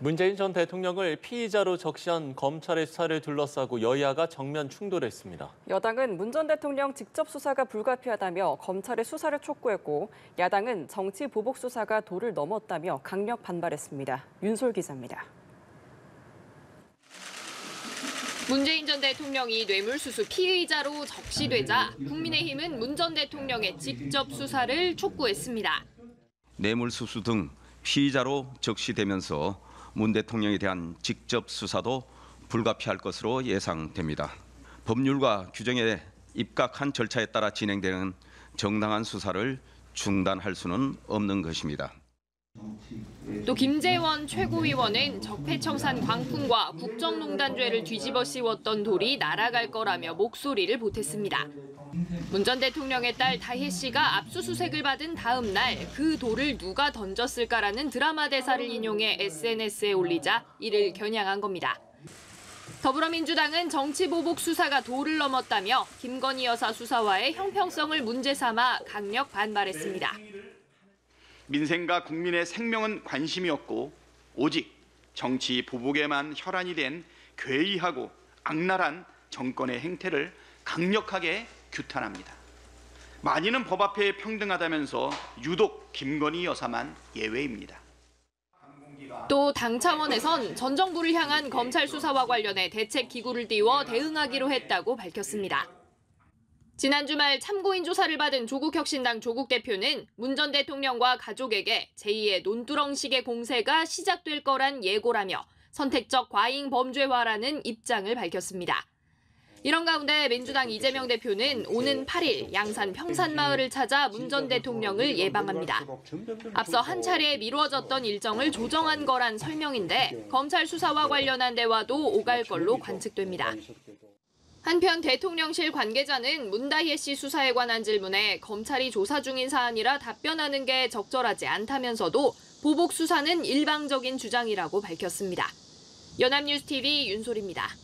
문재인 전 대통령을 피의자로 적시한 검찰의 수사를 둘러싸고 여야가 정면 충돌했습니다. 여당은 문 전 대통령 직접 수사가 불가피하다며 검찰의 수사를 촉구했고 야당은 정치 보복 수사가 도를 넘었다며 강력 반발했습니다. 윤솔 기자입니다. 문재인 전 대통령이 뇌물수수 피의자로 적시되자 국민의힘은 문 전 대통령의 직접 수사를 촉구했습니다. 뇌물수수 등 피의자로 적시되면서 문 대통령에 대한 직접 수사도 불가피할 것으로 예상됩니다. 법률과 규정에 입각한 절차에 따라 진행되는 정당한 수사를 중단할 수는 없는 것입니다. 또 김재원 최고위원은 적폐청산 광풍과 국정농단죄를 뒤집어 씌웠던 돌이 날아갈 거라며 목소리를 보탰습니다. 문 전 대통령의 딸 다혜 씨가 압수수색을 받은 다음 날 그 돌을 누가 던졌을까라는 드라마 대사를 인용해 SNS에 올리자 이를 겨냥한 겁니다. 더불어민주당은 정치보복 수사가 도를 넘었다며 김건희 여사 수사와의 형평성을 문제 삼아 강력 반발했습니다. 민생과 국민의 생명은 관심이었고 오직 정치 보복에만 혈안이 된 괴이하고 악랄한 정권의 행태를 강력하게 규탄합니다. 많이는 법 앞에 평등하다면서 유독 김건희 여사만 예외입니다. 또 당 차원에선 전 정부를 향한 검찰 수사와 관련해 대책 기구를 띄워 대응하기로 했다고 밝혔습니다. 지난 주말 참고인 조사를 받은 조국 혁신당 조국 대표는 문 전 대통령과 가족에게 제2의 논두렁식의 공세가 시작될 거란 예고라며 선택적 과잉 범죄화라는 입장을 밝혔습니다. 이런 가운데 민주당 이재명 대표는 오는 8일 양산 평산마을을 찾아 문 전 대통령을 예방합니다. 앞서 한 차례 미뤄졌던 일정을 조정한 거란 설명인데 검찰 수사와 관련한 대화도 오갈 걸로 관측됩니다. 한편 대통령실 관계자는 문다희애 씨 수사에 관한 질문에 검찰이 조사 중인 사안이라 답변하는 게 적절하지 않다면서도 보복 수사는 일방적인 주장이라고 밝혔습니다. 연합뉴스TV 윤솔입니다.